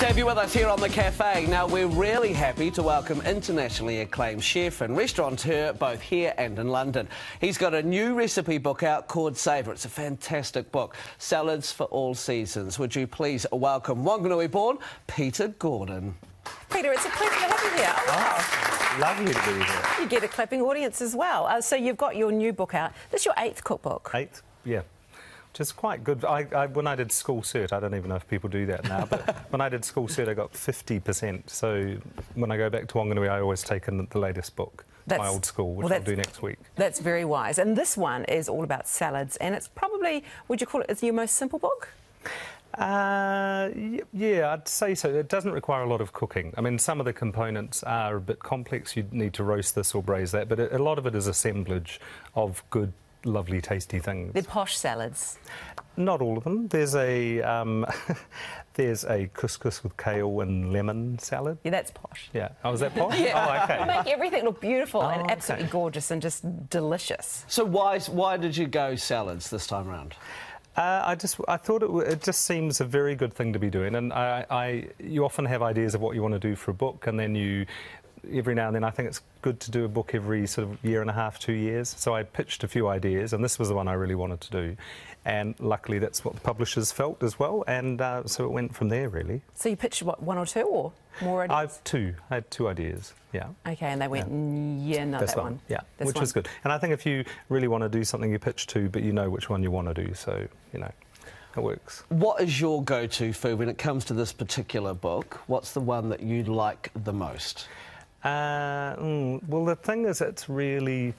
to have you with us here on The Cafe. Now, we're really happy to welcome internationally acclaimed chef and restaurateur both here and in London. He's got a new recipe book out called Savour. It's a fantastic book, Salads for All Seasons. Would you please welcome Wanganui born Peter Gordon? Peter, it's a pleasure to have you here. Oh, wow. Lovely to be here. You get a clapping audience as well. Uh, so you've got your new book out. This is your eighth cookbook. Eighth, yeah which is quite good. I, I, when I did school cert, I don't even know if people do that now, but when I did school cert, I got 50%. So when I go back to Wanganui, I always take in the latest book. That's, my old school, which well, I'll do next week. That's very wise. And this one is all about salads, and it's probably, would you call it, it's your most simple book? Uh, yeah, I'd say so. It doesn't require a lot of cooking. I mean, some of the components are a bit complex. You need to roast this or braise that, but a lot of it is assemblage of good lovely, tasty things. The posh salads. Not all of them. There's a um, there's a couscous with kale and lemon salad. Yeah, that's posh. Yeah. Oh, is that posh? yeah. Oh, okay. Make everything look beautiful oh, and absolutely okay. gorgeous and just delicious. So why why did you go salads this time around? Uh, I just I thought it, it, just seems a very good thing to be doing, and I, I, you often have ideas of what you want to do for a book, and then you every now and then I think it's good to do a book every sort of year and a half, two years. So I pitched a few ideas, and this was the one I really wanted to do. And luckily, that's what the publishers felt as well, and uh, so it went from there really. So you pitched what one or two or more ideas? I've two. I had two ideas. Yeah. Okay, and they went, yeah, yeah no, that's that one. one. Yeah, this which one. was good. And I think if you really want to do something, you pitch two, but you know which one you want to do. So you know. It works. What is your go-to food when it comes to this particular book? What's the one that you like the most? Uh, mm, well, the thing is, it's really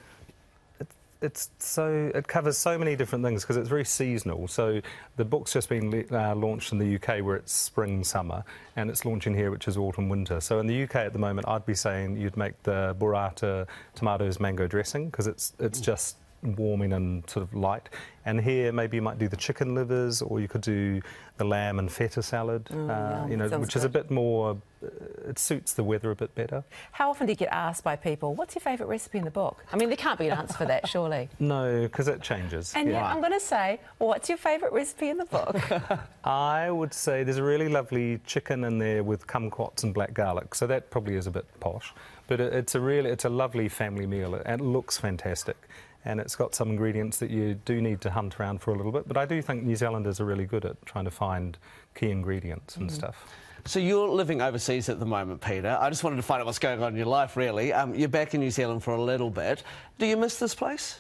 it's so it covers so many different things because it's very seasonal. So the book's just been uh, launched in the UK where it's spring summer, and it's launching here which is autumn winter. So in the UK at the moment, I'd be saying you'd make the burrata tomatoes mango dressing because it's it's just warming and sort of light. And here, maybe you might do the chicken livers, or you could do the lamb and feta salad. Mm, uh, yeah, you know, which good. is a bit more. Uh, it suits the weather a bit better. How often do you get asked by people, "What's your favourite recipe in the book?" I mean, there can't be an answer for that, surely. No, because it changes. And yeah. I'm going to say, "What's your favourite recipe in the book?" I would say there's a really lovely chicken in there with kumquats and black garlic. So that probably is a bit posh, but it, it's a really, it's a lovely family meal, and it looks fantastic and it's got some ingredients that you do need to hunt around for a little bit. But I do think New Zealanders are really good at trying to find key ingredients and mm. stuff. So you're living overseas at the moment, Peter. I just wanted to find out what's going on in your life, really. Um, you're back in New Zealand for a little bit. Do you miss this place?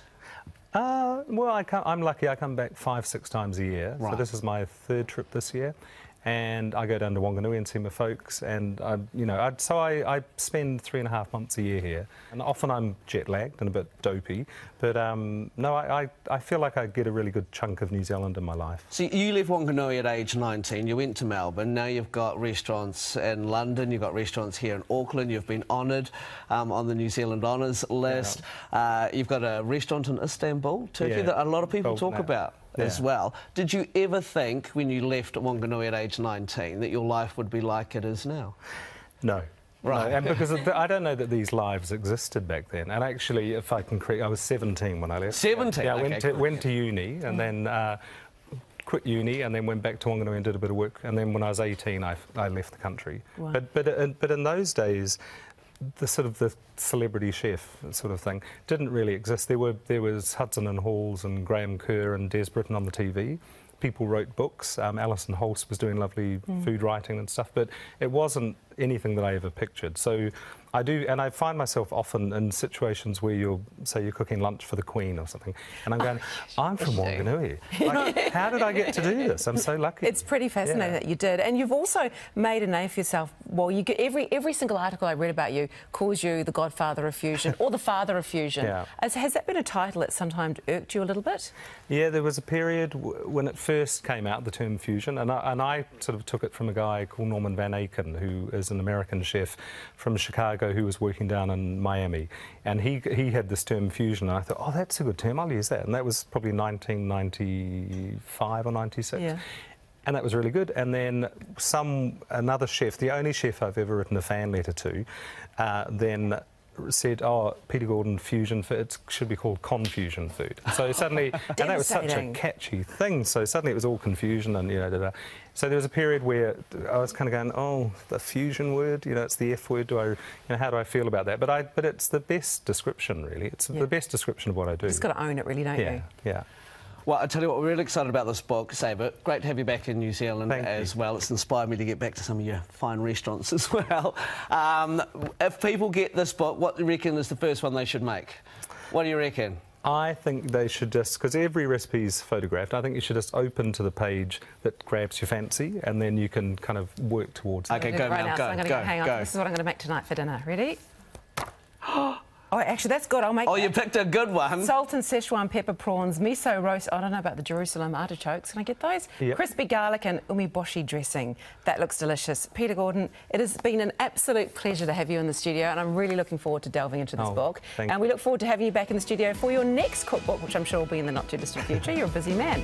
Uh, well, I am lucky. I come back five, six times a year. Right. So this is my third trip this year and I go down to Wanganui and see my folks, and I, you know, I, so I, I, spend three and a half months a year here, and often I'm jet lagged and a bit dopey, but um, no, I, I, I, feel like I get a really good chunk of New Zealand in my life. So you left Wanganui at age 19, you went to Melbourne, now you've got restaurants in London, you've got restaurants here in Auckland, you've been honoured um, on the New Zealand Honours list, yeah. uh, you've got a restaurant in Istanbul, Turkey, yeah. that a lot of people talk about yeah. as well. Did you ever think when you left Wanganui at age 19 that your life would be like it is now? No. Right. No, and because the, I don't know that these lives existed back then. And actually, if I can correct, I was 17 when I left. 17? Yeah, I okay, went, to, went to uni and then uh, quit uni and then went back to Wanganui and did a bit of work. And then when I was 18, I, I left the country. Wow. But, but, uh, but in those days, the sort of the celebrity chef sort of thing didn't really exist. There were there was Hudson and Halls and Graham Kerr and Des Britten on the TV. People wrote books. Um, Alison Holst was doing lovely mm. food writing and stuff, but it wasn't anything that I ever pictured. So I do, and I find myself often in situations where you're, say, you're cooking lunch for the Queen or something, and I'm going, I'm from Wanganui. Like, how did I get to do this? I'm so lucky. It's pretty fascinating yeah. that you did, and you've also made a name for yourself. Well, you get every every single article I read about you calls you the Godfather of fusion or the Father of fusion. Yeah. Has, has that been a title that sometimes irked you a little bit? Yeah, there was a period when it first came out, the term fusion, and I, and I sort of took it from a guy called Norman Van Aken, who is an American chef from Chicago who was working down in Miami. And he, he had this term fusion, and I thought, oh, that's a good term, I'll use that. And that was probably 1995 or 96. Yeah and that was really good. And then some another chef, the only chef I've ever written a fan letter to, uh, then said, "Oh, Peter Gordon fusion food. It should be called confusion food." So suddenly, and that was such a catchy thing. So suddenly, it was all confusion, and you know, da, da. so there was a period where I was kind of going, "Oh, the fusion word. You know, it's the F word. Do I? You know, how do I feel about that?" But I, but it's the best description, really. It's yeah. the best description of what I do. You just got to own it, really, don't yeah, you? Yeah. Well, I tell you what, we're really excited about this book, Savour. Great to have you back in New Zealand Thank as you. well. It's inspired me to get back to some of your fine restaurants as well. Um, if people get this book, what do you reckon is the first one they should make? What do you reckon? I think they should just, because every recipe is photographed, I think you should just open to the page that grabs your fancy and then you can kind of work towards okay, it. Okay, go, right now, go, so I'm going to go, hang on. Go. This is what I'm going to make tonight for dinner. Ready? Oh, actually, that's good. I'll make. Oh, that. you picked a good one. Salt and Szechuan pepper prawns, miso roast. I don't know about the Jerusalem artichokes. Can I get those? Yep. Crispy garlic and umeboshi dressing. That looks delicious. Peter Gordon, it has been an absolute pleasure to have you in the studio, and I'm really looking forward to delving into this oh, book. and you. we look forward to having you back in the studio for your next cookbook, which I'm sure will be in the not too distant future. You're a busy man.